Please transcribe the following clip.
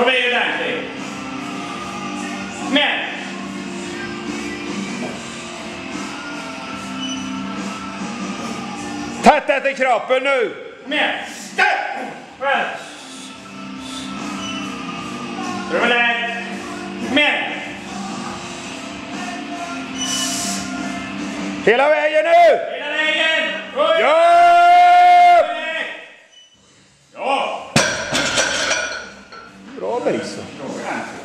Kom igen ordentligt. Men. Tätt efter kroppen nu! Men. Stopp! Rullet. Men. Hela vägen! per isso.